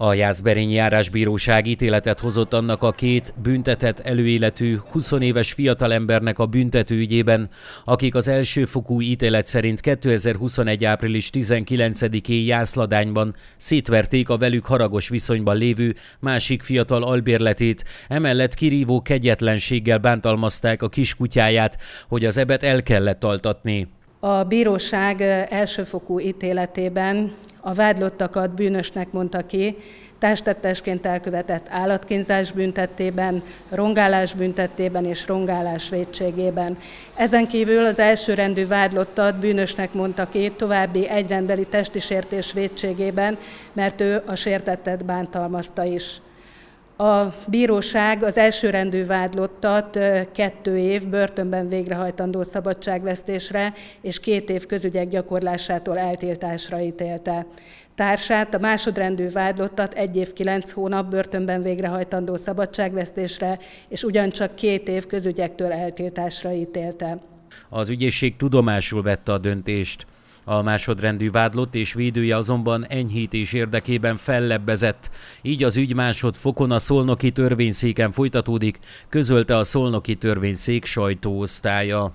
A Jászberényi Járásbíróság ítéletet hozott annak a két büntetett előéletű 20 éves fiatalembernek a büntető ügyében, akik az elsőfokú ítélet szerint 2021. április 19-én Jászladányban szétverték a velük haragos viszonyban lévő másik fiatal albérletét, emellett kirívó kegyetlenséggel bántalmazták a kiskutyáját, hogy az ebet el kellett altatni. A bíróság elsőfokú ítéletében a vádlottakat bűnösnek mondta ki, társtettesként elkövetett állatkínzás büntettében, rongálás büntettében és rongálás védségében. Ezen kívül az elsőrendű vádlottat bűnösnek mondta ki további egyrendeli testi sértés védségében, mert ő a sértettet bántalmazta is. A bíróság az elsőrendű vádlottat kettő év börtönben végrehajtandó szabadságvesztésre és két év közügyek gyakorlásától eltiltásra ítélte. Társát, a másodrendű vádlottat egy év kilenc hónap börtönben végrehajtandó szabadságvesztésre és ugyancsak két év közügyektől eltiltásra ítélte. Az ügyészség tudomásul vette a döntést. A másodrendű vádlott és védője azonban enyhítés érdekében fellebbezett, így az ügy másodfokon a szolnoki törvényszéken folytatódik, közölte a szolnoki törvényszék sajtóosztálya.